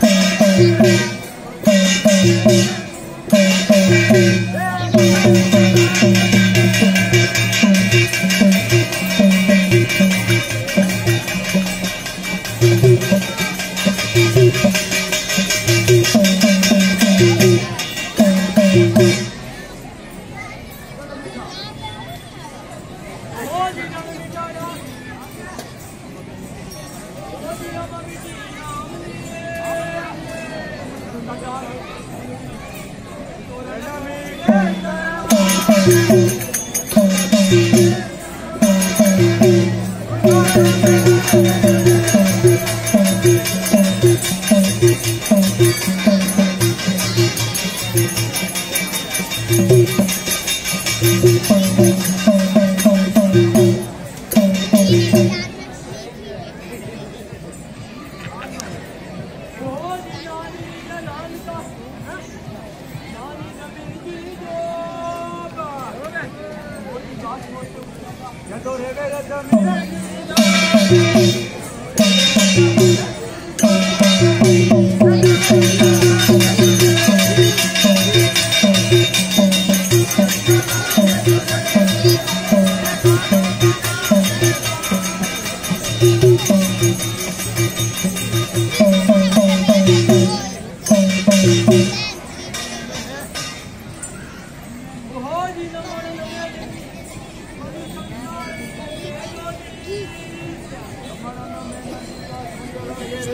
嗯，嗯，嗯，嗯。Thank tá. you. Thank you.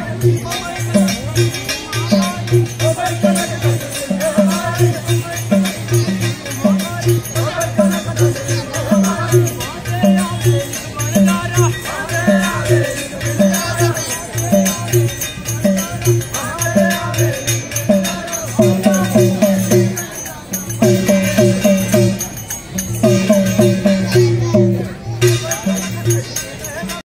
Mama,